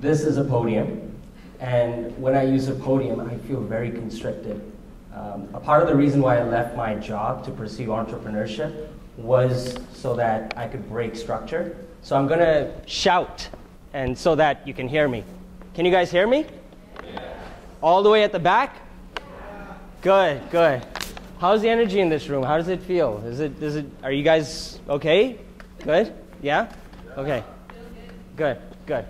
this is a podium, and when I use a podium, I feel very constricted. Um, a part of the reason why I left my job to pursue entrepreneurship was so that I could break structure. So I'm gonna shout, and so that you can hear me. Can you guys hear me? All the way at the back? Good, good. How's the energy in this room? How does it feel? Is it, is it, are you guys okay? Good? Yeah? Okay. Good, good.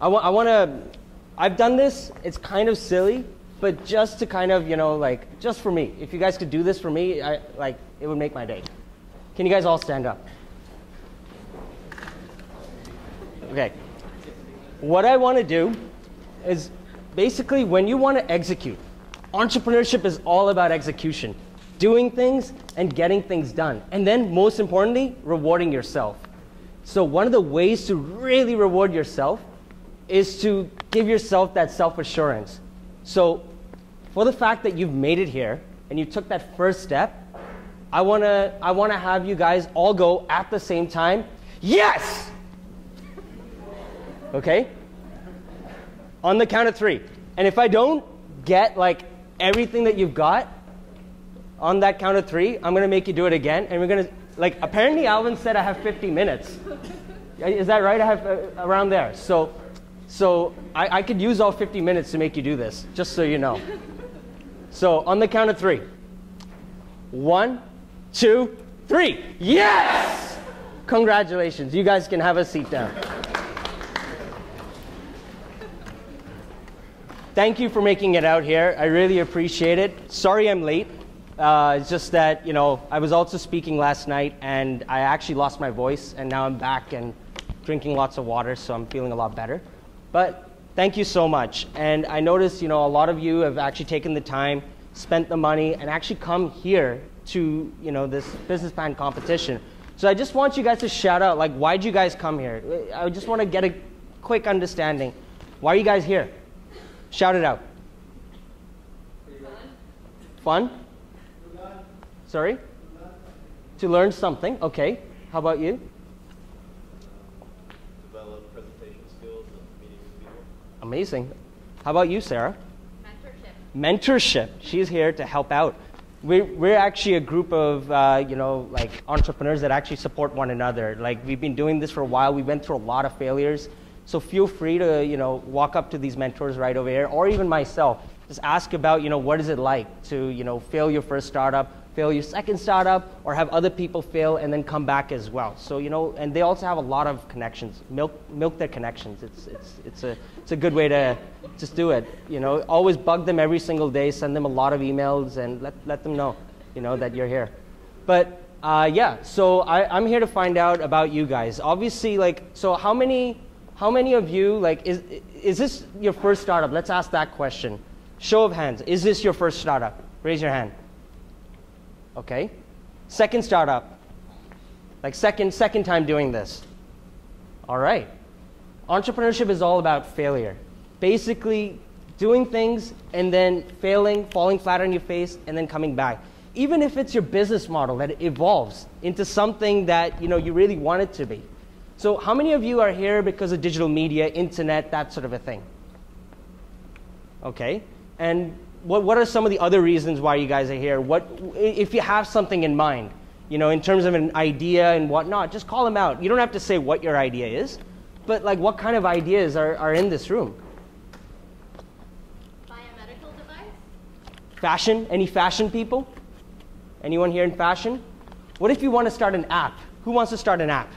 I, wa- I want to, I've done this, it's kind of silly, but just to kind of, you know, like, just for me. If you guys could do this for me, I, like, it would make my day. Can you guys all stand up? Okay. What I want to do is basically when you want to execute, entrepreneurship is all about execution, doing things and getting things done. And then, most importantly, rewarding yourself. So, one of the ways to really reward yourself is to give yourself that self assurance. So, for the fact that you've made it here and you took that first step, I wanna, I wanna have you guys all go at the same time, yes! Okay? On the count of three. And if I don't get like everything that you've got on that count of three, I'm gonna make you do it again. And we're gonna, like, apparently Alvin said I have 50 minutes. Is that right? I have uh, around there. So, so I, I could use all 50 minutes to make you do this, just so you know. So on the count of three. One, two, three. Yes! Congratulations. You guys can have a seat down. Thank you for making it out here. I really appreciate it. Sorry I'm late. Uh, it's just that, you know, I was also speaking last night and I actually lost my voice and now I'm back and drinking lots of water, so I'm feeling a lot better. But thank you so much. And I noticed, you know, a lot of you have actually taken the time, spent the money, and actually come here to, you know, this business plan competition. So I just want you guys to shout out, like, why'd you guys come here? I just want to get a quick understanding. Why are you guys here? Shout it out. Fun? Sorry? To learn something. Okay. How about you? develop presentation skills and meeting with people. Amazing. How about you, Sarah? Mentorship. Mentorship. She's here to help out. We're, we're actually a group of, uh, you know, like entrepreneurs that actually support one another. Like we've been doing this for a while. We went through a lot of failures. So feel free to, you know, walk up to these mentors right over here, or even myself. Just ask about, you know, what is it like to, you know, fail your first startup, fail your second startup, or have other people fail and then come back as well. So, you know, and they also have a lot of connections. Milk, milk their connections. It's, it's, it's, a, it's a good way to just do it. You know, always bug them every single day, send them a lot of emails, and let, let them know, you know, that you're here. But uh, yeah, so I, I'm here to find out about you guys. Obviously, like, so how many, how many of you, like, is, is this your first startup? Let's ask that question. Show of hands. Is this your first startup? Raise your hand. Okay. Second startup. Like second, second time doing this. All right. Entrepreneurship is all about failure. Basically, doing things and then failing, falling flat on your face, and then coming back. Even if it's your business model that evolves into something that you know you really want it to be. So, how many of you are here because of digital media, internet, that sort of a thing? Okay. And what, what are some of the other reasons why you guys are here? What, if you have something in mind, you know, in terms of an idea and whatnot, just call them out. You don't have to say what your idea is, but like what kind of ideas are, are in this room? Buy a medical device. Fashion? Any fashion people? Anyone here in fashion? What if you want to start an app? Who wants to start an app?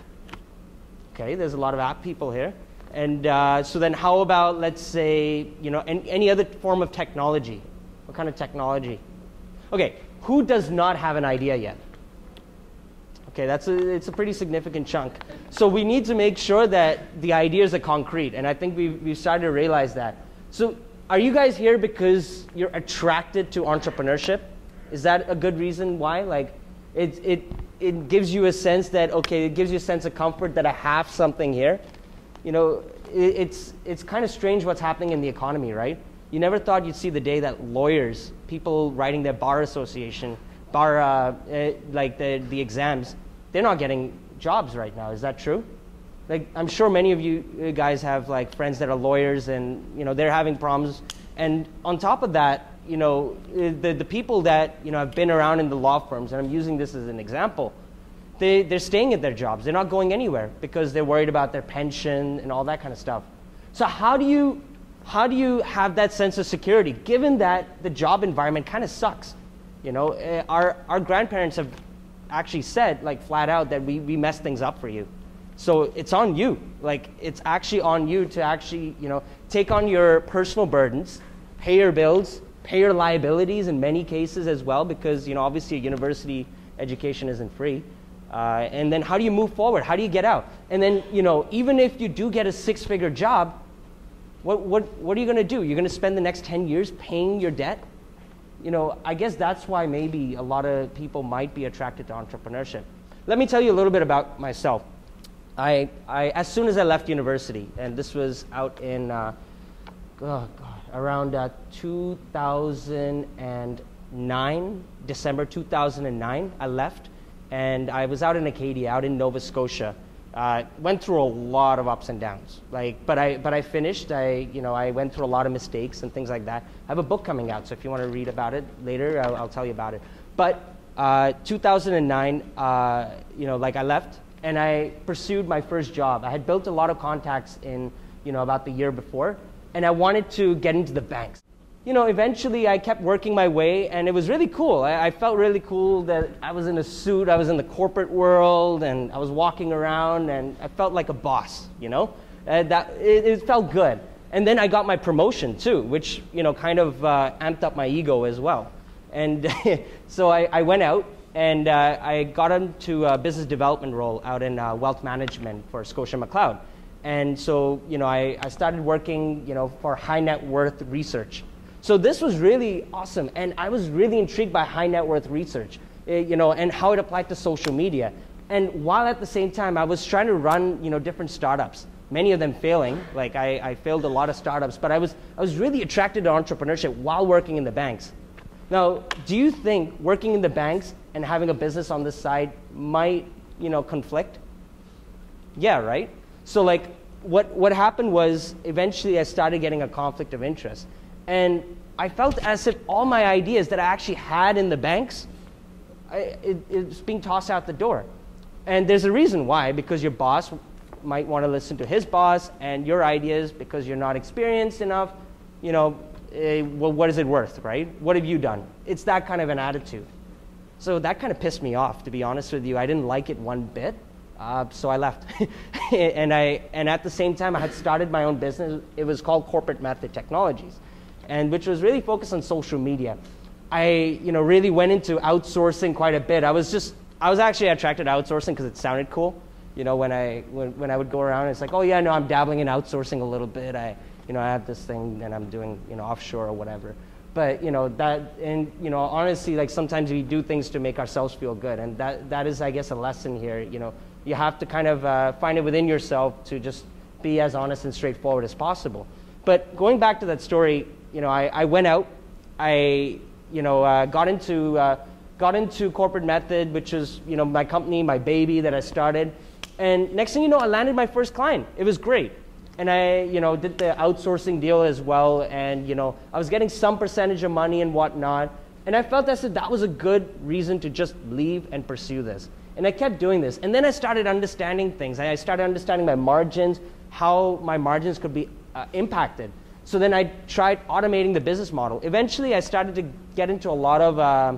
Okay, there's a lot of app people here. And uh, so then, how about let's say you know any, any other form of technology? What kind of technology? Okay, who does not have an idea yet? Okay, that's a, it's a pretty significant chunk. So we need to make sure that the ideas are concrete, and I think we've, we've started to realize that. So are you guys here because you're attracted to entrepreneurship? Is that a good reason why? Like, it, it, it gives you a sense that, okay, it gives you a sense of comfort that I have something here. You know, it, it's, it's kind of strange what's happening in the economy, right? You never thought you'd see the day that lawyers, people writing their bar association, bar, uh, uh, like the, the exams, they're not getting jobs right now. Is that true? Like I'm sure many of you guys have like friends that are lawyers and you know they're having problems. And on top of that, you know the, the people that you know have been around in the law firms, and I'm using this as an example, they, they're staying at their jobs. They're not going anywhere because they're worried about their pension and all that kind of stuff. So how do you how do you have that sense of security given that the job environment kind of sucks? You know, eh, our, our grandparents have actually said, like flat out, that we, we mess things up for you. So it's on you. Like, it's actually on you to actually, you know, take on your personal burdens, pay your bills, pay your liabilities in many cases as well, because, you know, obviously a university education isn't free. Uh, and then how do you move forward? How do you get out? And then, you know, even if you do get a six figure job, what, what, what are you going to do? You're going to spend the next 10 years paying your debt? You know, I guess that's why maybe a lot of people might be attracted to entrepreneurship. Let me tell you a little bit about myself. I, I as soon as I left university, and this was out in, uh, oh God, around uh, 2009, December 2009, I left, and I was out in Acadia, out in Nova Scotia, uh, went through a lot of ups and downs. Like, but I, but I finished. I, you know, I went through a lot of mistakes and things like that. I have a book coming out, so if you want to read about it later, I'll, I'll tell you about it. But uh, 2009, uh, you know, like I left and I pursued my first job. I had built a lot of contacts in, you know, about the year before, and I wanted to get into the banks you know, eventually I kept working my way, and it was really cool. I, I, felt really cool that I was in a suit, I was in the corporate world, and I was walking around, and I felt like a boss, you know? Uh, that, it, it, felt good. And then I got my promotion too, which, you know, kind of uh, amped up my ego as well. And so I, I, went out, and uh, I got into a business development role out in uh, wealth management for Scotia McLeod. And so, you know, I, I started working, you know, for high net worth research. So this was really awesome, and I was really intrigued by high net worth research, eh, you know, and how it applied to social media. And while at the same time, I was trying to run, you know, different startups, many of them failing. Like I, I failed a lot of startups, but I was, I was really attracted to entrepreneurship while working in the banks. Now, do you think working in the banks and having a business on this side might, you know, conflict? Yeah, right? So like what, what happened was eventually I started getting a conflict of interest. And I felt as if all my ideas that I actually had in the banks, I, it, it's being tossed out the door. And there's a reason why, because your boss might want to listen to his boss, and your ideas, because you're not experienced enough, you know, eh, well, what is it worth, right? What have you done? It's that kind of an attitude. So that kind of pissed me off, to be honest with you. I didn't like it one bit. Uh, so I left. and, I, and at the same time, I had started my own business. It was called Corporate Method Technologies and which was really focused on social media. I, you know, really went into outsourcing quite a bit. I was just, I was actually attracted to outsourcing because it sounded cool. You know, when I, when, when I would go around, it's like, oh yeah, no, I'm dabbling in outsourcing a little bit. I, you know, I have this thing and I'm doing, you know, offshore or whatever. But, you know, that, and, you know, honestly, like sometimes we do things to make ourselves feel good. And that, that is, I guess, a lesson here. You know, you have to kind of uh, find it within yourself to just be as honest and straightforward as possible. But going back to that story, you know, I, I went out, I, you know, uh, got into, uh, got into corporate method, which is, you know, my company, my baby that I started. And next thing you know, I landed my first client. It was great. And I, you know, did the outsourcing deal as well. And, you know, I was getting some percentage of money and whatnot. And I felt that that was a good reason to just leave and pursue this. And I kept doing this. And then I started understanding things. I started understanding my margins, how my margins could be uh, impacted. So then I tried automating the business model. Eventually, I started to get into a lot of, uh,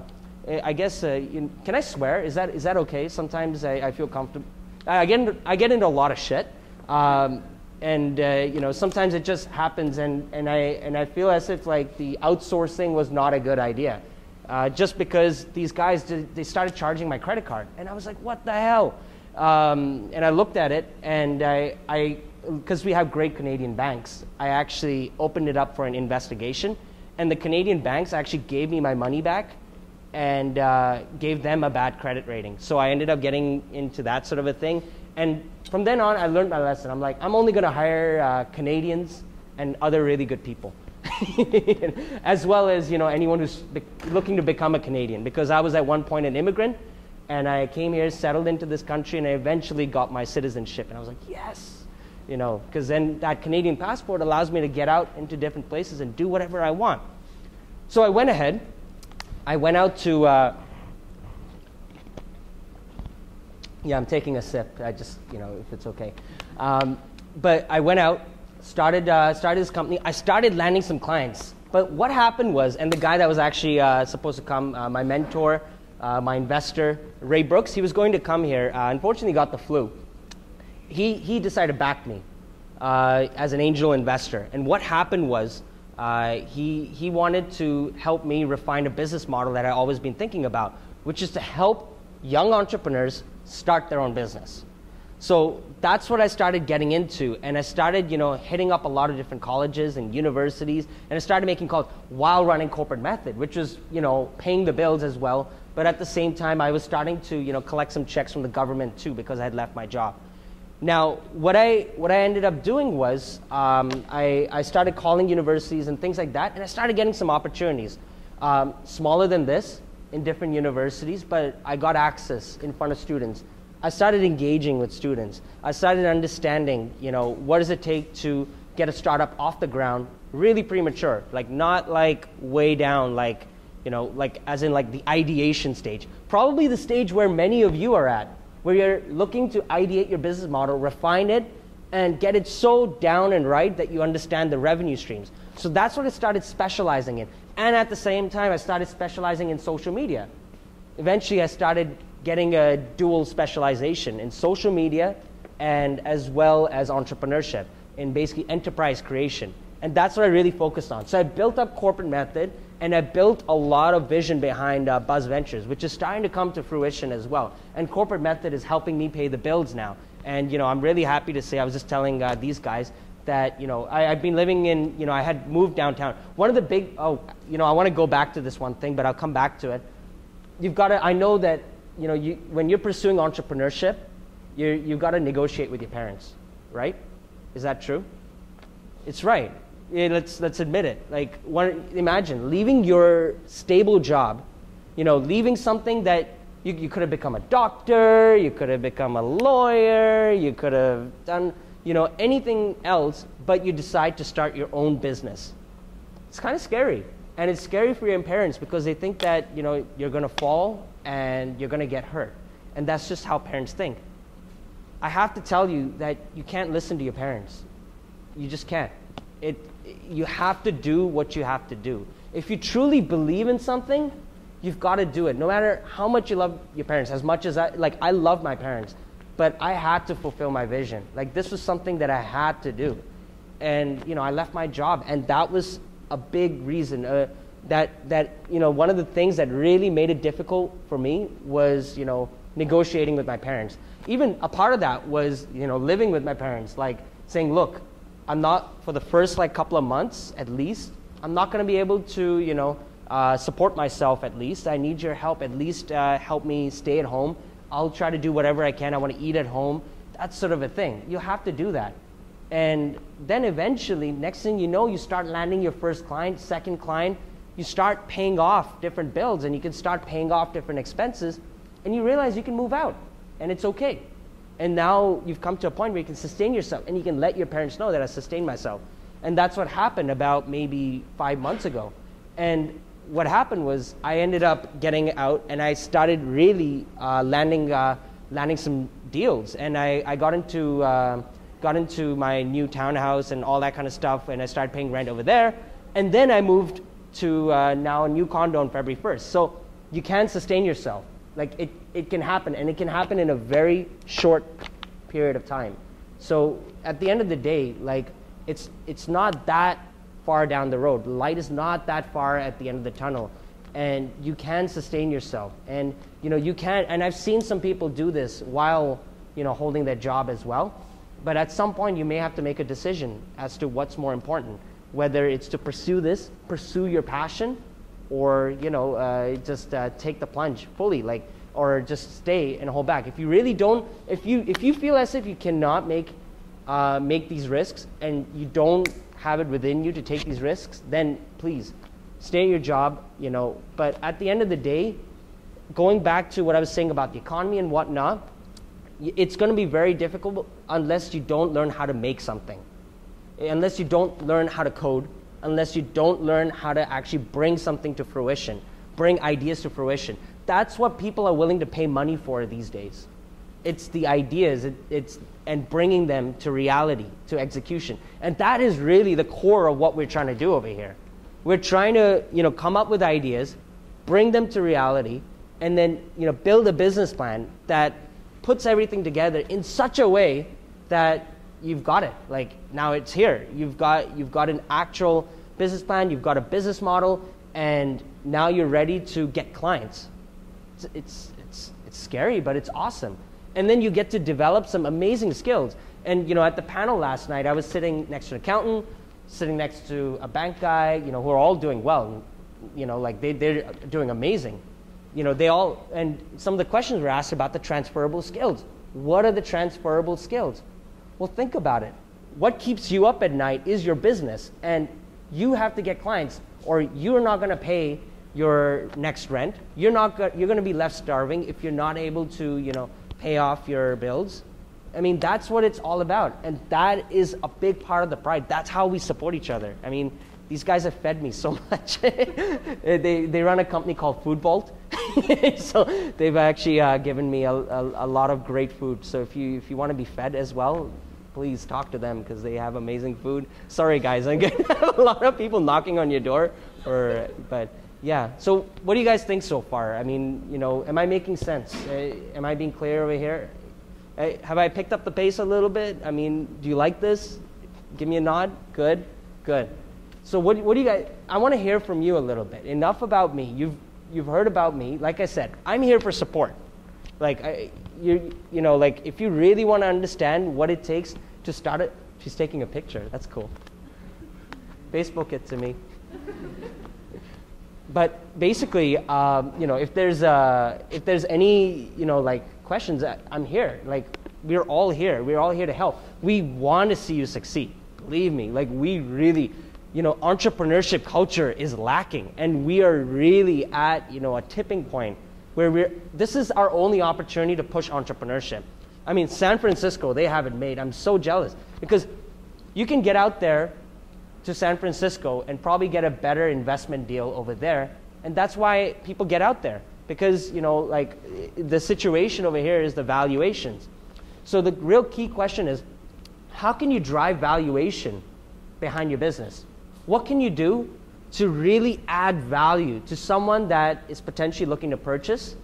I guess, uh, can I swear? Is that, is that okay? Sometimes I, I feel comfortable. I get, into, I get into a lot of shit. Um, and uh, you know, sometimes it just happens, and, and, I, and I feel as if like the outsourcing was not a good idea. Uh, just because these guys, did, they started charging my credit card. And I was like, what the hell? Um, and I looked at it, and I, I because we have great Canadian banks, I actually opened it up for an investigation. And the Canadian banks actually gave me my money back and uh, gave them a bad credit rating. So I ended up getting into that sort of a thing. And from then on, I learned my lesson. I'm like, I'm only going to hire uh, Canadians and other really good people. as well as you know anyone who's looking to become a Canadian because I was at one point an immigrant And I came here, settled into this country, and I eventually got my citizenship. And I was like, yes, you know, because then that Canadian passport allows me to get out into different places and do whatever I want. So I went ahead. I went out to. Uh, yeah, I'm taking a sip. I just, you know, if it's okay. Um, but I went out, started uh, started this company. I started landing some clients. But what happened was, and the guy that was actually uh, supposed to come, uh, my mentor, uh, my investor, Ray Brooks, he was going to come here. Uh, unfortunately, got the flu. He he decided to back me uh, as an angel investor. And what happened was, he he wanted to help me refine a business model that I always been thinking about, which is to help young entrepreneurs start their own business. So that's what I started getting into, and I started, you know, hitting up a lot of different colleges and universities, and I started making calls while running corporate method, which was, you know, paying the bills as well. But at the same time, I was starting to, you know, collect some checks from the government too because I had left my job. Now, what I what I ended up doing was um, I, I started calling universities and things like that, and I started getting some opportunities, um, smaller than this, in different universities, but I got access in front of students. I started engaging with students. I started understanding, you know, what does it take to get a startup off the ground really premature, like not like way down, like, you know, like as in like the ideation stage. Probably the stage where many of you are at, where you're looking to ideate your business model, refine it, and get it so down and right that you understand the revenue streams. So that's what I started specializing in. And at the same time, I started specializing in social media. Eventually, I started getting a dual specialization in social media and as well as entrepreneurship in basically enterprise creation. And that's what I really focused on. So I built up corporate method and I built a lot of vision behind uh, Buzz Ventures, which is starting to come to fruition as well. And corporate method is helping me pay the bills now. And you know, I'm really happy to say I was just telling uh, these guys that you know I, have been living in you know I had moved downtown. One of the big oh you know I want to go back to this one thing, but I'll come back to it. You've got to I know that you know you, when you're pursuing entrepreneurship, you you've got to negotiate with your parents, right? Is that true? It's right. Yeah, let's let's admit it. Like imagine leaving your stable job, you know, leaving something that you, you could have become a doctor, you could have become a lawyer, you could have done you know, anything else, but you decide to start your own business. It's kind of scary. And it's scary for your parents because they think that, you know, you're going to fall and you're going to get hurt. And that's just how parents think. I have to tell you that you can't listen to your parents. You just can't. It, you have to do what you have to do. If you truly believe in something, you've got to do it. No matter how much you love your parents, as much as I, like, I love my parents but I had to fulfill my vision. Like this was something that I had to do. And you know, I left my job and that was a big reason uh, that that you know, one of the things that really made it difficult for me was, you know, negotiating with my parents. Even a part of that was, you know, living with my parents like saying, "Look, I'm not for the first like couple of months at least, I'm not going to be able to, you know, uh, support myself at least. I need your help. At least uh, help me stay at home I'll try to do whatever I can. I want to eat at home. That's sort of a thing. You have to do that. And then eventually, next thing you know, you start landing your first client, second client. You start paying off different bills and you can start paying off different expenses. And you realize you can move out and it's okay. And now you've come to a point where you can sustain yourself and you can let your parents know that I sustained myself. And that's what happened about maybe five months ago. And what happened was I ended up getting out and I started really uh, landing, uh, landing some deals. And I, I got, into, uh, got into my new townhouse and all that kind of stuff, and I started paying rent over there. And then I moved to uh, now a new condo on February 1st. So you can sustain yourself. Like it, it can happen, and it can happen in a very short period of time. So at the end of the day, like it's, it's not that far down the road. Light is not that far at the end of the tunnel. And you can sustain yourself. And you know, you can and I've seen some people do this while, you know, holding their job as well. But at some point you may have to make a decision as to what's more important. Whether it's to pursue this, pursue your passion, or you know, uh, just uh, take the plunge fully, like, or just stay and hold back. If you really don't, if you if you feel as if you cannot make uh, make these risks and you don't have it within you to take these risks, then please stay at your job, you know. But at the end of the day, going back to what I was saying about the economy and whatnot, it's going to be very difficult unless you don't learn how to make something, unless you don't learn how to code, unless you don't learn how to actually bring something to fruition, bring ideas to fruition. That's what people are willing to pay money for these days. It's the ideas, it, it's and bringing them to reality, to execution, and that is really the core of what we're trying to do over here. We're trying to, you know, come up with ideas, bring them to reality, and then, you know, build a business plan that puts everything together in such a way that you've got it. Like now it's here. You've got you've got an actual business plan. You've got a business model, and now you're ready to get clients. It's it's it's, it's scary, but it's awesome. And then you get to develop some amazing skills. And you know, at the panel last night, I was sitting next to an accountant, sitting next to a bank guy. You know, who are all doing well. You know, like they they're doing amazing you know, they all, and some of the questions were asked about the transferable skills. What are the transferable skills? Well, think about it. What keeps you up at night is your business, and you have to get clients, or you're not going to pay your next rent. You're not. Go- you're going to be left starving if you're not able to, you know, pay off your bills. I mean, that's what it's all about, and that is a big part of the pride. That's how we support each other. I mean, these guys have fed me so much. they, they run a company called Food Vault. so they've actually uh, given me a, a, a, lot of great food. So if you, if you want to be fed as well, please talk to them because they have amazing food. Sorry, guys, I'm getting a lot of people knocking on your door. Or, but yeah, so what do you guys think so far? I mean, you know, am I making sense? Uh, am I being clear over here? Uh, have I picked up the pace a little bit? I mean, do you like this? Give me a nod. Good, good. So what, what do you guys, I want to hear from you a little bit. Enough about me. You've, you've heard about me. Like I said, I'm here for support. Like, I, you, you know, like if you really want to understand what it takes to start it, she's taking a picture. That's cool. Facebook it to me. but basically, um, you know, if there's, uh, if there's any, you know, like questions, I'm here. Like, we're all here. We're all here to help. We want to see you succeed. Believe me. Like, we really, you know, entrepreneurship culture is lacking, and we are really at, you know, a tipping point where we're, this is our only opportunity to push entrepreneurship. I mean, San Francisco, they have it made. I'm so jealous because you can get out there to San Francisco and probably get a better investment deal over there, and that's why people get out there because, you know, like the situation over here is the valuations. So the real key question is, how can you drive valuation behind your business? What can you do to really add value to someone that is potentially looking to purchase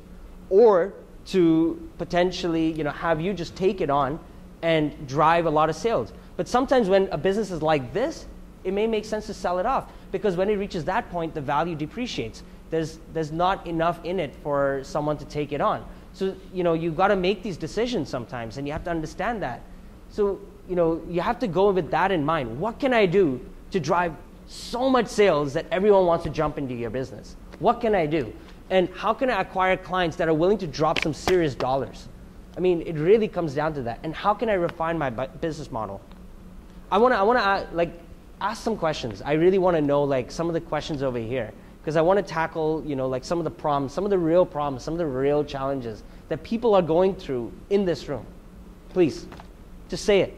or to potentially you know, have you just take it on and drive a lot of sales? But sometimes when a business is like this, it may make sense to sell it off because when it reaches that point, the value depreciates. There's, there's not enough in it for someone to take it on. So, you know, you've got to make these decisions sometimes and you have to understand that. So, you know, you have to go with that in mind. What can I do to drive so much sales that everyone wants to jump into your business. What can I do? And how can I acquire clients that are willing to drop some serious dollars? I mean, it really comes down to that. And how can I refine my business model? I want to, I want to, uh, like, ask some questions. I really want to know, like, some of the questions over here because I want to tackle, you know, like some of the problems, some of the real problems, some of the real challenges that people are going through in this room. Please, just say it.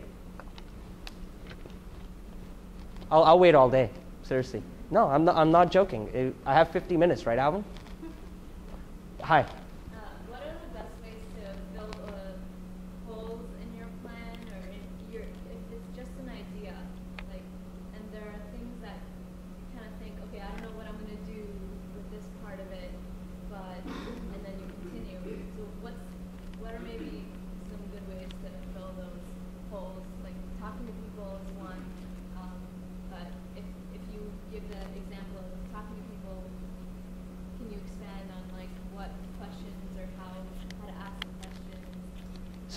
I'll, I'll wait all day. Seriously. No, I'm not, I'm not joking. I have 50 minutes, right, Alvin? Hi.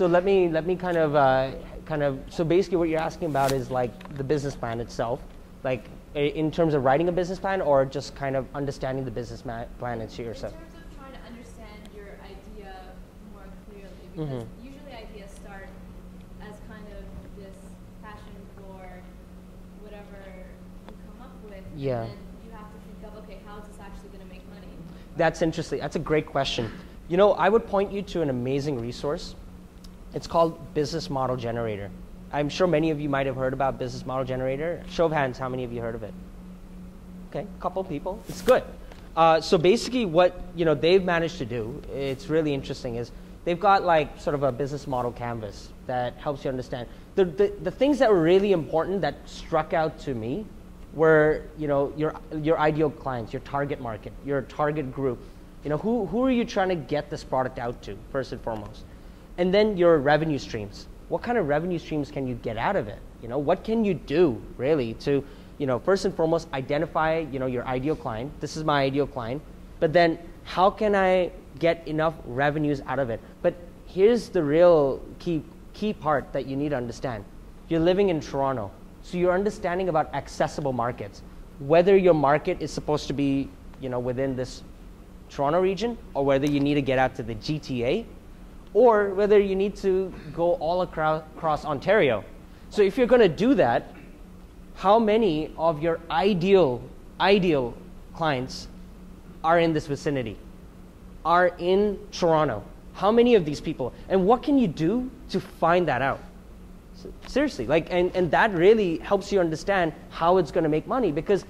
So let me let me kind of uh, kind of so basically what you're asking about is like the business plan itself, like in terms of writing a business plan or just kind of understanding the business plan and yourself. In terms of trying to understand your idea more clearly, because mm-hmm. usually ideas start as kind of this passion for whatever you come up with. Yeah. you have to think of okay, how is this actually going to make money? That's interesting. That's a great question. You know, I would point you to an amazing resource. It's called Business Model Generator. I'm sure many of you might have heard about Business Model Generator. Show of hands, how many of you heard of it? Okay, a couple people. It's good. Uh, so basically, what you know they've managed to do, it's really interesting, is they've got like sort of a business model canvas that helps you understand the, the, the things that were really important that struck out to me were you know your your ideal clients, your target market, your target group. You know who who are you trying to get this product out to first and foremost, and then your revenue streams. What kind of revenue streams can you get out of it? You know what can you do really to you know, first and foremost, identify, you know, your ideal client. This is my ideal client. But then how can I get enough revenues out of it? But here's the real key, key part that you need to understand. You're living in Toronto, so you're understanding about accessible markets. Whether your market is supposed to be, you know, within this Toronto region, or whether you need to get out to the GTA, or whether you need to go all across, Ontario. So if you're going to do that, how many of your ideal, ideal clients are in this vicinity, are in Toronto? How many of these people? And what can you do to find that out? Seriously, like, and, and that really helps you understand how it's going to make money because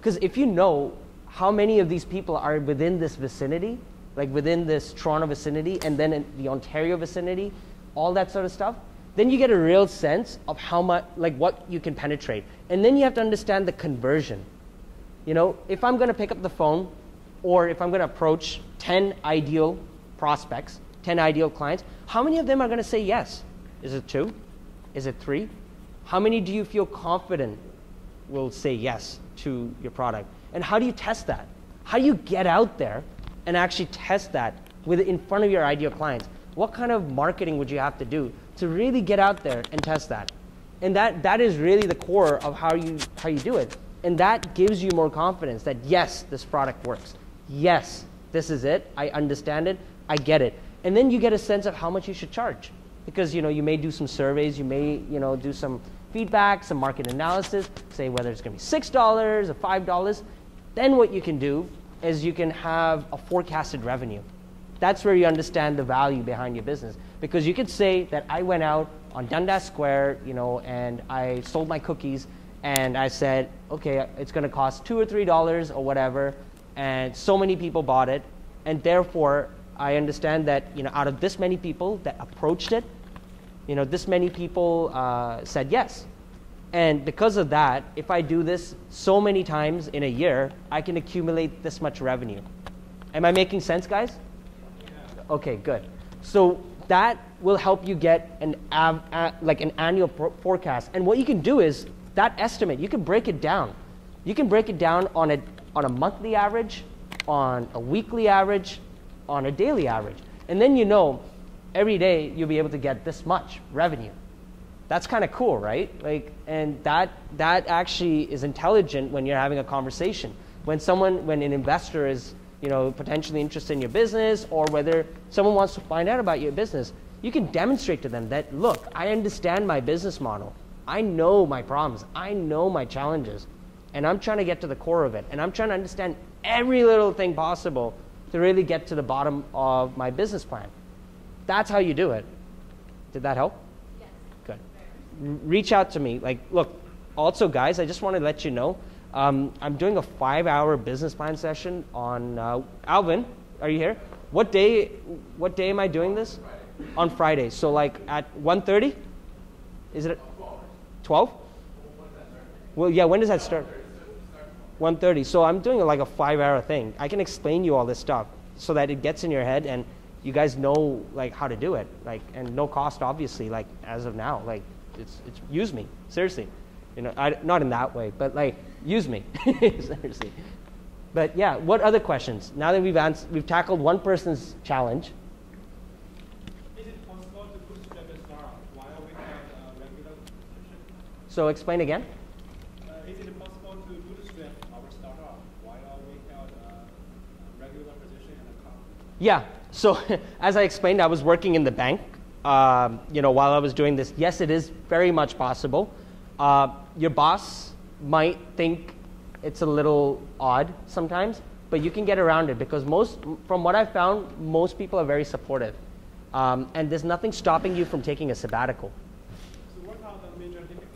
because if you know how many of these people are within this vicinity, like within this Toronto vicinity, and then in the Ontario vicinity, all that sort of stuff, then you get a real sense of how much, like what you can penetrate. And then you have to understand the conversion. You know, if I'm going to pick up the phone or if I'm going to approach 10 ideal prospects, 10 ideal clients, how many of them are going to say yes? Is it two? Is it three? How many do you feel confident will say yes to your product? And how do you test that? How do you get out there and actually test that with in front of your ideal clients? What kind of marketing would you have to do to really get out there and test that? And that, that is really the core of how you, how you do it. And that gives you more confidence that yes, this product works. Yes, this is it. I understand it. I get it. And then you get a sense of how much you should charge. Because you know, you may do some surveys, you may you know, do some feedback, some market analysis, say whether it's going to be $6 or $5. Then what you can do is you can have a forecasted revenue. That's where you understand the value behind your business. Because you could say that I went out on Dundas Square, you know, and I sold my cookies, and I said, okay, it's going to cost two or three dollars or whatever, and so many people bought it, and therefore I understand that you know out of this many people that approached it, you know, this many people uh, said yes, and because of that, if I do this so many times in a year, I can accumulate this much revenue. Am I making sense, guys? Okay, good. So that will help you get an av- a- like an annual pro- forecast. And what you can do is that estimate, you can break it down. You can break it down on a on a monthly average, on a weekly average, on a daily average. And then you know every day you'll be able to get this much revenue. That's kind of cool, right? Like and that that actually is intelligent when you're having a conversation. When someone when an investor is you know, potentially interested in your business or whether someone wants to find out about your business, you can demonstrate to them that, look, I understand my business model. I know my problems. I know my challenges. And I'm trying to get to the core of it. And I'm trying to understand every little thing possible to really get to the bottom of my business plan. That's how you do it. Did that help? Reach out to me. Like, look, also, guys, I just want to let you know um, I'm doing a five-hour business plan session on uh, Alvin. Are you here? What day? What day am I doing this? Friday. On Friday. So like at 1:30? Is it 12? Well, yeah. When does that start? 1:30. So I'm doing like a five-hour thing. I can explain you all this stuff so that it gets in your head and you guys know like how to do it. Like and no cost, obviously. Like as of now, like it's it's use me seriously. You know, I, not in that way, but like use me. Seriously. But yeah, what other questions? Now that we've answered, we've tackled one person's challenge. Is it possible to bootstrap a startup while we have a regular position? So explain again. Uh, is it possible to bootstrap our startup while we have a regular position and a company? Yeah. So as I explained, I was working in the bank. Um, you know, while I was doing this, yes, it is very much possible. Uh, your boss might think it's a little odd sometimes, but you can get around it because most, from what I've found, most people are very supportive. Um, and there's nothing stopping you from taking a sabbatical. So what are the major difficulties?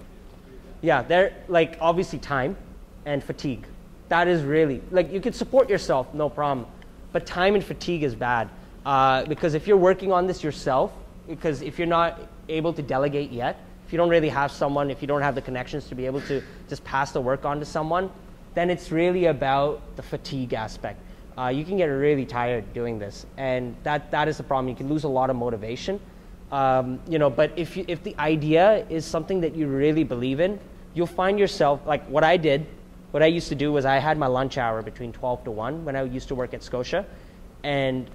Yeah, they're like obviously time and fatigue. That is really like you can support yourself, no problem, but time and fatigue is bad uh, because if you're working on this yourself, because if you're not able to delegate yet, if you don't really have someone, if you don't have the connections to be able to just pass the work on to someone, then it's really about the fatigue aspect. Uh, you can get really tired doing this, and that, that is the problem. You can lose a lot of motivation. Um, you know, but if, you, if the idea is something that you really believe in, you'll find yourself, like what I did, what I used to do was I had my lunch hour between 12 to 1 when I used to work at Scotia, and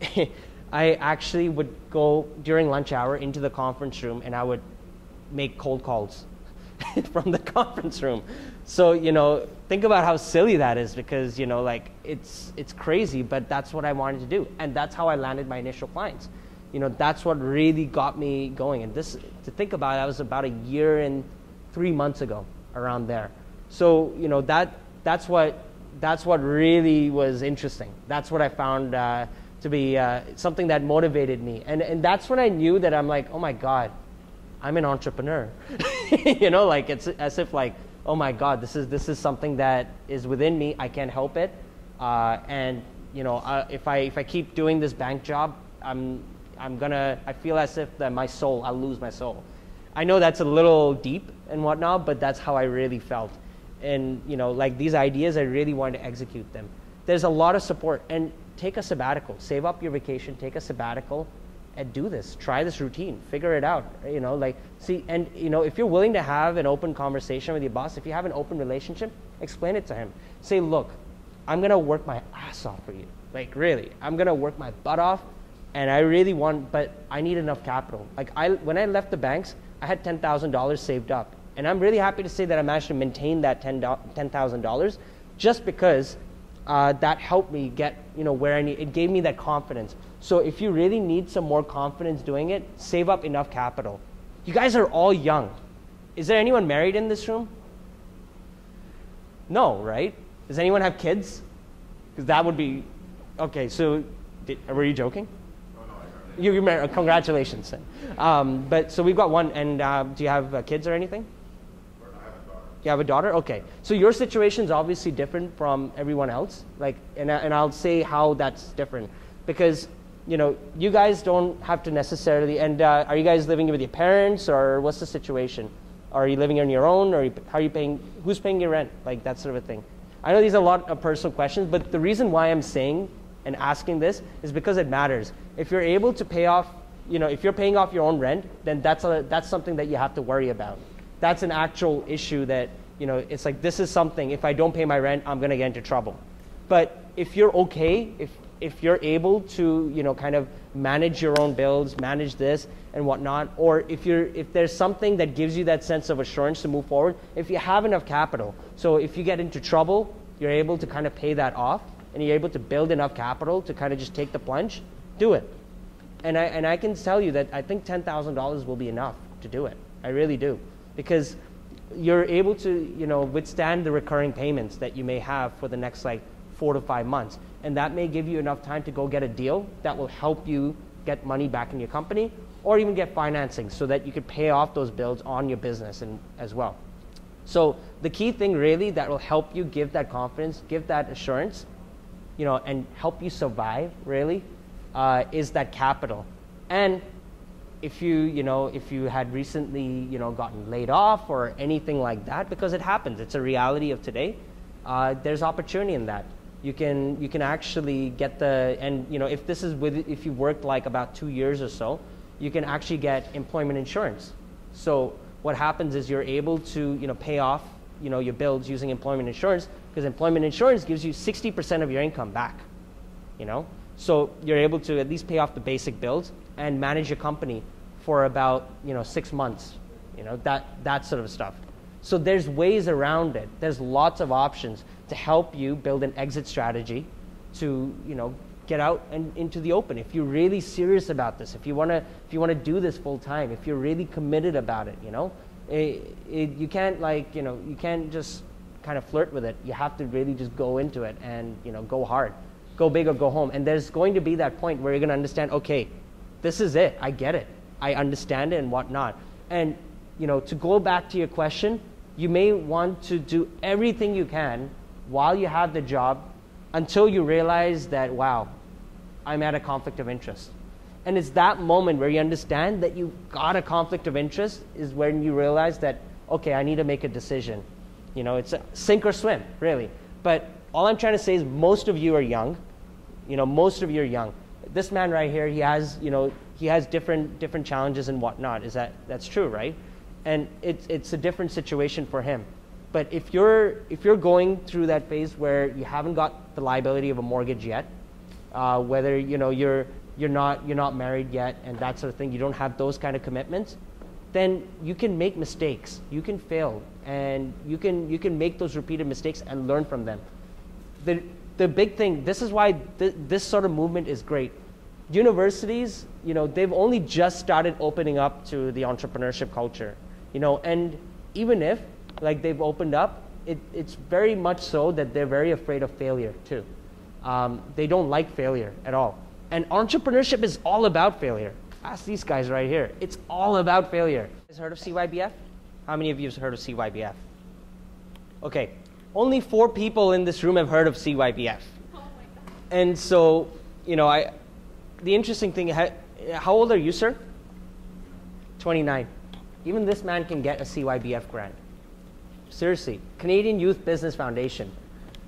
I actually would go during lunch hour into the conference room and I would make cold calls from the conference room. So, you know, think about how silly that is because, you know, like it's it's crazy, but that's what I wanted to do. And that's how I landed my initial clients. You know, that's what really got me going. And this to think about, that was about a year and three months ago, around there. So, you know, that that's what that's what really was interesting. That's what I found uh, to be uh, something that motivated me. And and that's when I knew that I'm like, oh my God, I'm an entrepreneur. you know, like it's as if like, oh my God, this is this is something that is within me. I can't help it. Uh, and you know, uh, if I if I keep doing this bank job, I'm I'm gonna. I feel as if that my soul, I'll lose my soul. I know that's a little deep and whatnot, but that's how I really felt. And you know, like these ideas, I really wanted to execute them. There's a lot of support, and take a sabbatical. Save up your vacation. Take a sabbatical and do this try this routine figure it out you know like see and you know if you're willing to have an open conversation with your boss if you have an open relationship explain it to him say look i'm going to work my ass off for you like really i'm going to work my butt off and i really want but i need enough capital like i when i left the banks i had $10000 saved up and i'm really happy to say that i managed to maintain that $10000 just because uh, that helped me get you know where i need it gave me that confidence so if you really need some more confidence doing it, save up enough capital. You guys are all young. Is there anyone married in this room? No, right? Does anyone have kids? Because that would be okay. So, did, were you joking? Oh, no, You, you married. Congratulations. Then. Um, but so we've got one. And uh, do you have uh, kids or anything? I have a daughter. You have a daughter? Okay. So your situation is obviously different from everyone else. Like, and, I- and I'll say how that's different. Because you know, you guys don't have to necessarily. And uh, are you guys living with your parents, or what's the situation? Are you living on your own, or how are you paying? Who's paying your rent? Like that sort of a thing. I know these are a lot of personal questions, but the reason why I'm saying and asking this is because it matters. If you're able to pay off, you know, if you're paying off your own rent, then that's a, that's something that you have to worry about. That's an actual issue that you know. It's like this is something. If I don't pay my rent, I'm gonna get into trouble. But if you're okay, if if you're able to, you know, kind of manage your own bills, manage this and whatnot, or if you're if there's something that gives you that sense of assurance to move forward, if you have enough capital. So if you get into trouble, you're able to kind of pay that off and you're able to build enough capital to kind of just take the plunge, do it. And I and I can tell you that I think ten thousand dollars will be enough to do it. I really do. Because you're able to, you know, withstand the recurring payments that you may have for the next like four to five months and that may give you enough time to go get a deal that will help you get money back in your company or even get financing so that you could pay off those bills on your business and, as well. So the key thing really that will help you give that confidence, give that assurance, you know, and help you survive really uh, is that capital. And if you, you know, if you had recently, you know, gotten laid off or anything like that, because it happens, it's a reality of today, uh, there's opportunity in that. You can you can actually get the and you know if this is with if you worked like about two years or so you can actually get employment insurance. So what happens is you're able to you know pay off you know your bills using employment insurance because employment insurance gives you 60% of your income back you know? So you're able to at least pay off the basic bills and manage your company for about you know six months you know that that sort of stuff so there's ways around it there's lots of options to help you build an exit strategy to you know get out and into the open if you're really serious about this if you want to if you want to do this full time if you're really committed about it you know it, it, you can't like you know you can't just kind of flirt with it. You have to really just go into it and you know go hard, go big or go home. And there's going to be that point where you're going to understand. Okay, this is it. I get it. I understand it and whatnot. And you know to go back to your question, you may want to do everything you can while you have the job until you realize that wow, I'm at a conflict of interest. And it's that moment where you understand that you got a conflict of interest is when you realize that, okay, I need to make a decision. You know, it's a sink or swim, really. But all I'm trying to say is most of you are young. You know, most of you are young. This man right here, he has, you know, he has different different challenges and whatnot. Is that that's true, right? And it's it's a different situation for him. But if you're if you're going through that phase where you haven't got the liability of a mortgage yet, uh, whether you know you're you're not you're not married yet and that sort of thing, you don't have those kind of commitments, then you can make mistakes, you can fail, and you can you can make those repeated mistakes and learn from them. The the big thing, this is why th- this sort of movement is great. Universities, you know, they've only just started opening up to the entrepreneurship culture, you know, and even if like they've opened up, it, it's very much so that they're very afraid of failure too. Um, they don't like failure at all. And entrepreneurship is all about failure. Ask these guys right here. It's all about failure. Has heard of CYBF? How many of you have heard of CYBF? Okay, only four people in this room have heard of CYBF. Oh. And so, you know, I, the interesting thing, how, old are you, sir? 29. Even this man can get a CYBF grant. Seriously, Canadian Youth Business Foundation.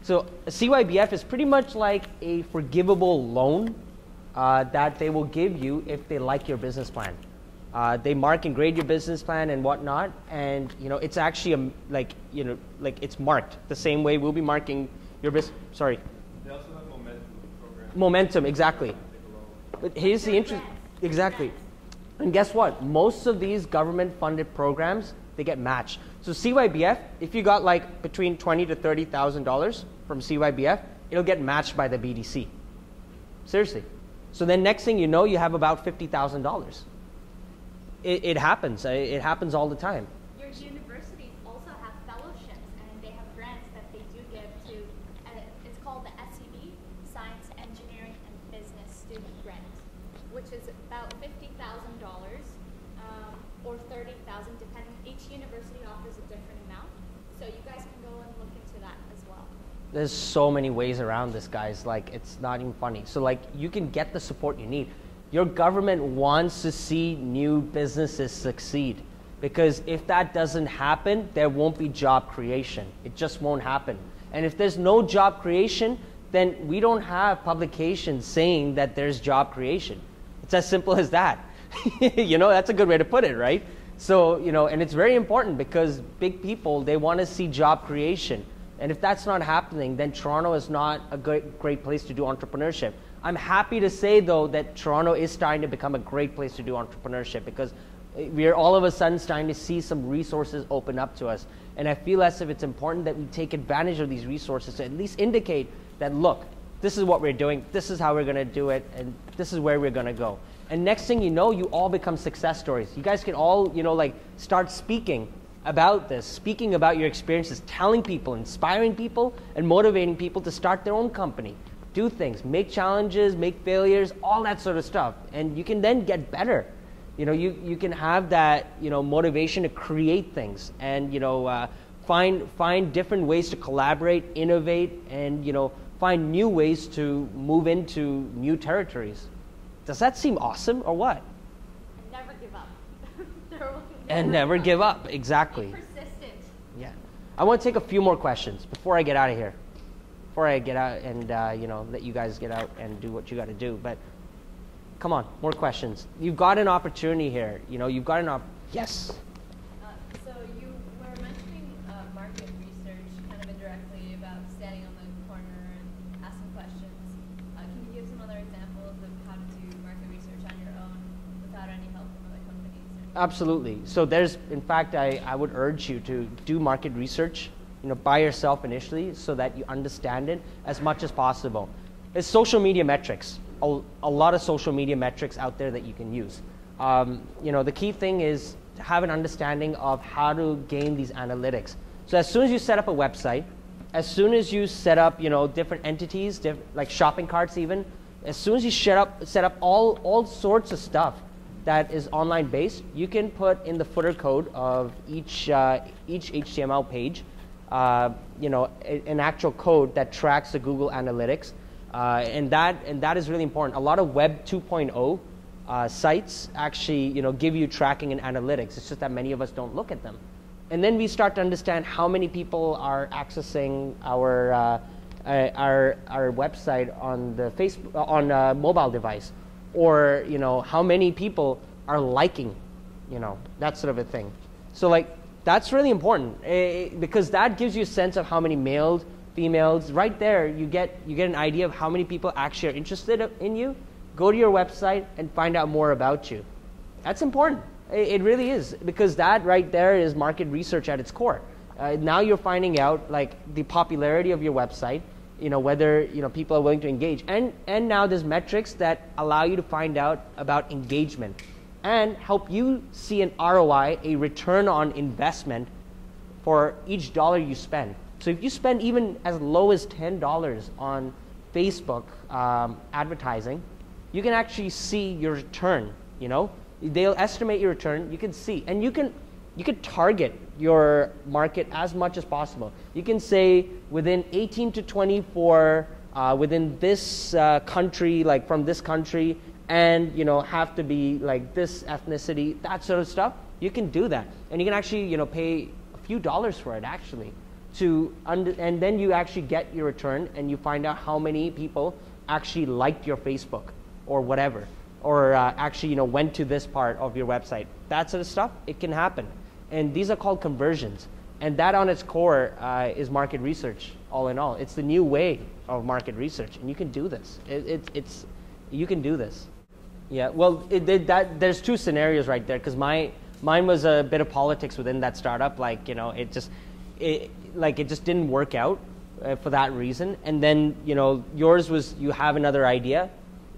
So a CYBF is pretty much like a forgivable loan uh, that they will give you if they like your business plan. Uh, they mark and grade your business plan and whatnot, and you know it's actually a, like you know like it's marked the same way we'll be marking your business. Sorry, They also have momentum momentum exactly. Take a loan. But here's the interest. Exactly. And guess what? Most of these government funded programs, they get matched. So CYBF, if you got like between twenty to thirty thousand dollars from CYBF, it'll get matched by the BDC. Seriously. So then next thing you know, you have about fifty thousand dollars. It, it happens. It happens all the time. Your universities also have fellowships and they have grants that they do give to, uh, it's called the SEB, Science, Engineering, and Business Student Grant, which is about fifty thousand dollars, um, or thirty thousand, depending, each university offers a different amount. So you guys can go and look into that as well. there's so many ways around this guys like it's not even funny so like you can get the support you need your government wants to see new businesses succeed. Because if that doesn't happen there won't be job creation. It just won't happen. And if there's no job creation then we don't have publications saying that there's job creation. It's as simple as that. You know that's a good way to put it right? So you know and it's very important because big people they want to see job creation. And if that's not happening, then Toronto is not a great, great place to do entrepreneurship. I'm happy to say, though, that Toronto is starting to become a great place to do entrepreneurship because eh, we're all of a sudden starting to see some resources open up to us. And I feel as if it's important that we take advantage of these resources to at least indicate that, look, this is what we're doing, this is how we're going to do it, and this is where we're going to go. And next thing you know, you all become success stories. You guys can all, you know, like start speaking about this, speaking about your experiences, telling people, inspiring people, and motivating people to start their own company, do things, make challenges, make failures, all that sort of stuff. And you can then get better. You know, you, you can have that, you know, motivation to create things and, you know, uh, find, find different ways to collaborate, innovate, and, you know, find new ways to move into new territories. Does that seem awesome or what? And never give up. Will And never give up, exactly. persistent. Yeah. I want to take a few more questions before I get out of here. Before I get out and uh, you know let you guys get out and do what you got to do. But come on, more questions. You've got an opportunity here. You know, you've got an op. Yes. Uh, So you were mentioning uh, market research kind of indirectly about standing on the corner and asking questions. Uh, Can you give some other examples of how to do market research on your own without any help from other companies? Absolutely. So there's, in fact, I, I would urge you to do market research, you know, by yourself initially, so that you understand it as much as possible. It's social media metrics. A, a lot of social media metrics out there that you can use. Um, you know, the key thing is to have an understanding of how to gain these analytics. So as soon as you set up a website, as soon as you set up, you know, different entities, diff- like shopping carts even, as soon as you set up, set up all, all sorts of stuff that is online based, you can put in the footer code of each, uh, each HTML page, uh, you know, an actual code that tracks the Google Analytics. Uh, and, that, and that is really important. A lot of Web 2.0 uh, sites actually, you know, give you tracking and analytics. It's just that many of us don't look at them. And then we start to understand how many people are accessing our, uh, uh, our, our website on the Facebook, on a mobile device, or you know how many people are liking, you know that sort of a thing. So like that's really important eh, because that gives you a sense of how many males, females. Right there, you get you get an idea of how many people actually are interested in you. Go to your website and find out more about you. That's important. It, it really is because that right there is market research at its core. Uh, now you're finding out like the popularity of your website, you know whether you know people are willing to engage, and and now there's metrics that allow you to find out about engagement, and help you see an ROI, a return on investment, for each dollar you spend. So if you spend even as low as ten dollars on Facebook um, advertising, you can actually see your return. You know, they'll estimate your return. You can see, and you can you can target your market as much as possible. You can say within 18 to 24, uh, within this uh, country, like from this country, and you know have to be like this ethnicity, that sort of stuff. You can do that, and you can actually you know pay a few dollars for it actually. To under, and then you actually get your return, and you find out how many people actually liked your Facebook or whatever, or uh, actually you know went to this part of your website. That sort of stuff, it can happen and these are called conversions. And that on its core uh, is market research, all in all. It's the new way of market research, and you can do this. It, it, it's, you can do this. Yeah, well, it, it, that, there's two scenarios right there, because my, mine was a bit of politics within that startup. Like, you know, it just, it, like, it just didn't work out uh, for that reason. And then, you know, yours was you have another idea.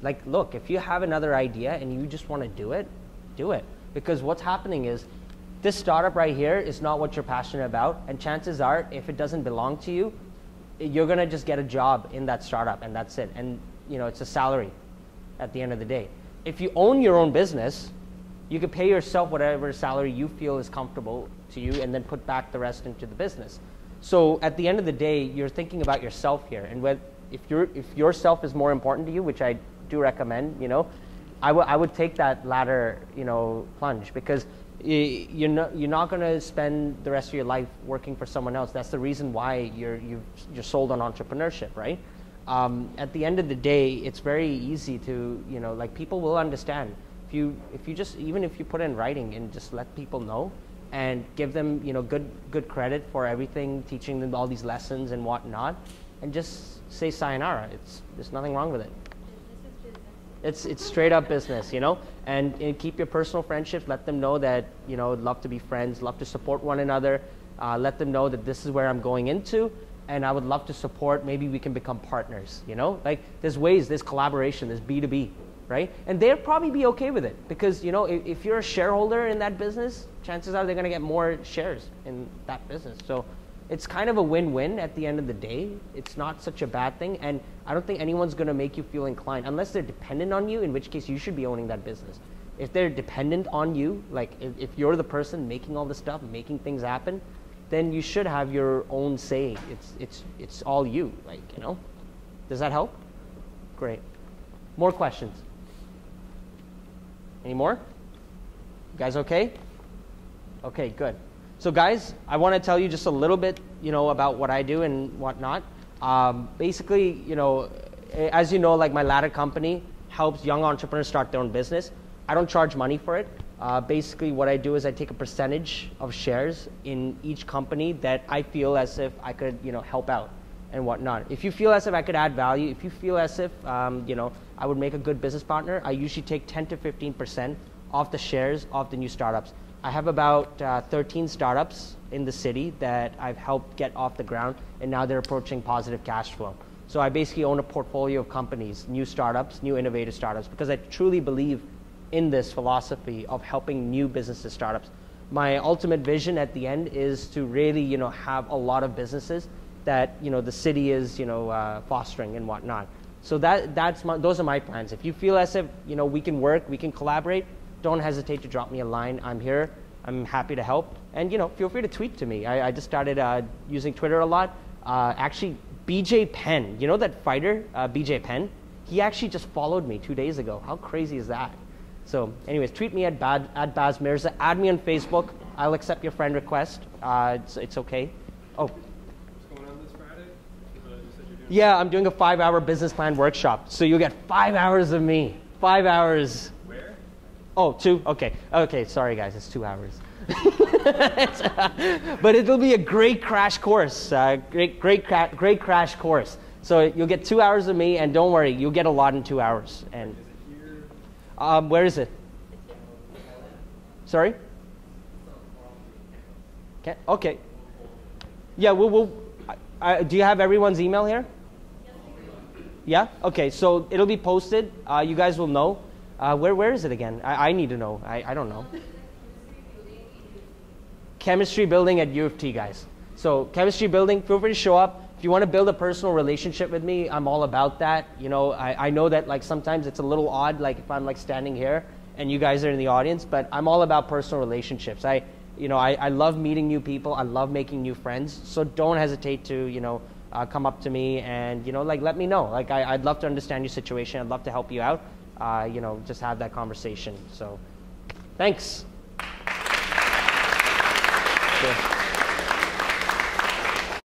Like, look, if you have another idea and you just want to do it, do it. Because what's happening is this startup right here is not what you're passionate about, and chances are, if it doesn't belong to you, you're gonna just get a job in that startup, and that's it. And you know, it's a salary at the end of the day. If you own your own business, you could pay yourself whatever salary you feel is comfortable to you, and then put back the rest into the business. So at the end of the day, you're thinking about yourself here, and if your if yourself is more important to you, which I do recommend, you know, I, I would take that latter, you know, plunge because you're not, you're not going to spend the rest of your life working for someone else. That's the reason why you're, you are sold on entrepreneurship, right? Um, at the end of the day, it's very easy to, you know, like people will understand. If you, if you just, even if you put in writing and just let people know and give them, you know, good, good credit for everything, teaching them all these lessons and whatnot, and just say sayonara. It's, there's nothing wrong with it. It's, it's straight up business, you know? And, and, keep your personal friendships. Let them know that, you know, love to be friends, love to support one another. Uh, let them know that this is where I'm going into, and I would love to support. Maybe we can become partners, you know? Like, there's ways, there's collaboration, there's B2B, right? And they'll probably be okay with it because, you know, if, if you're a shareholder in that business, chances are they're going to get more shares in that business. So, it's kind of a win-win at the end of the day. It's not such a bad thing, and I don't think anyone's going to make you feel inclined unless they're dependent on you. In which case, you should be owning that business. If they're dependent on you, like if, if you're the person making all the stuff, making things happen, then you should have your own say. It's it's it's all you. Like you know. Does that help? Great. More questions? Any more? You guys okay? Okay, good. So guys, I want to tell you just a little bit, you know, about what I do and whatnot. Um, basically, you know, as you know, like my ladder company helps young entrepreneurs start their own business. I don't charge money for it. Uh, basically, what I do is I take a percentage of shares in each company that I feel as if I could, you know, help out and whatnot. If you feel as if I could add value, if you feel as if, um, you know, I would make a good business partner, I usually take 10 to 15 percent off the shares of the new startups. I have about uh, 13 startups in the city that I've helped get off the ground, and now they're approaching positive cash flow. So I basically own a portfolio of companies, new startups, new innovative startups, because I truly believe in this philosophy of helping new businesses, startups. my ultimate vision at the end is to really, you know, have a lot of businesses that, you know, the city is, you know, uh, fostering and whatnot. So that, that's my, those are my plans. If you feel as if, you know, we can work, we can collaborate, don't hesitate to drop me a line. I'm here. I'm happy to help. And, you know, feel free to tweet to me. I, I just started uh, using Twitter a lot. Uh, actually, BJ Penn, you know that fighter, uh, BJ Penn? He actually just followed me two days ago. How crazy is that? So, anyways, tweet me at, bad, at Baz Mirza. Add me on Facebook. I'll accept your friend request. Uh, it's, it's okay. Oh, What's going on this Friday? You said you're doing yeah, I'm doing a five hour business plan workshop. So you'll get five hours of me. Five hours. where? Oh, two? Okay. Okay, sorry guys, it's two hours. But it'll be a great crash course. Uh, great, great, cra- great crash course. So you'll get two hours of me, and don't worry, you'll get a lot in two hours. And Is it here? Um, where is it? Sorry? Okay. okay. Yeah, we'll. we'll I, do you have everyone's email here? Yeah. Okay. So it'll be posted. Uh, you guys will know. Uh, where Where is it again? I, I need to know. I, I don't know. Chemistry building at U of T, guys. So chemistry building. Feel free to show up. You want to build a personal relationship with me, I'm all about that. You know, I, I know that like sometimes it's a little odd, like if I'm like standing here and you guys are in the audience, but I'm all about personal relationships. I, you know, I, I love meeting new people. I love making new friends. So don't hesitate to, you know, uh, come up to me and, you know, like let me know. Like I, I'd love to understand your situation. I'd love to help you out. Uh, you know, just have that conversation. So thanks.